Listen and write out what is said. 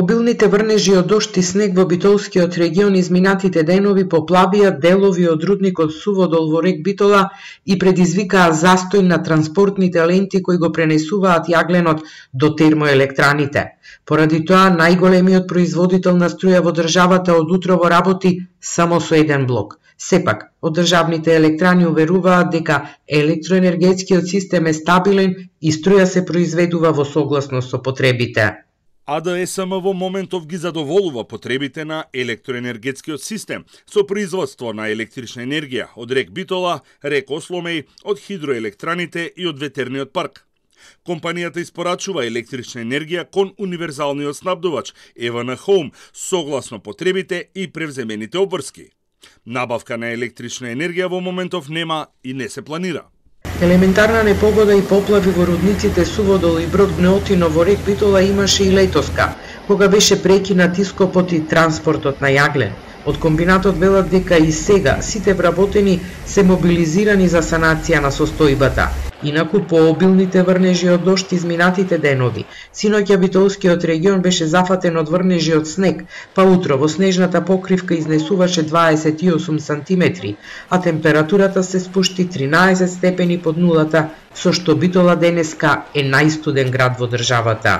Обилните врнежи од дошт и снег во Битолскиот регион изминатите денови поплавија делови од рудникот Суводол во рек Битола и предизвикаа застој на транспортните ленти кои го пренесуваат јагленот до термоелектраните. Поради тоа, најголемиот производител на струја во државата од утрово работи само со еден блок. Сепак, од државните електрани уверуваат дека електроенергетскиот систем е стабилен и струја се произведува во согласност со потребите. АДСМ да во моментов ги задоволува потребите на електроенергетскиот систем со производство на електрична енергија од рек Битола, рек Осломеј, од хидроелектраните и од ветерниот парк. Компанијата испорачува електрична енергија кон универзалниот снабдувач Евана Home согласно потребите и превземените обврски. Набавка на електрична енергија во моментов нема и не се планира. Елементарна непогода и поплави во рудниците Суводол и Брод Гнеотино во рек Битола имаше и летоска, кога беше прекинат ископот и транспортот на јаглен. Од комбинатот велат дека и сега сите вработени се мобилизирани за санација на состојбата. Инаку пообилните врнежи од дошт изминатите денови, синоќа Битолскиот регион беше зафатен од врнежи од снег, па утро во снежната покривка изнесуваше 28 сантиметри, а температурата се спушти 13 степени под нулата, со што Битола денеска е најстуден град во државата.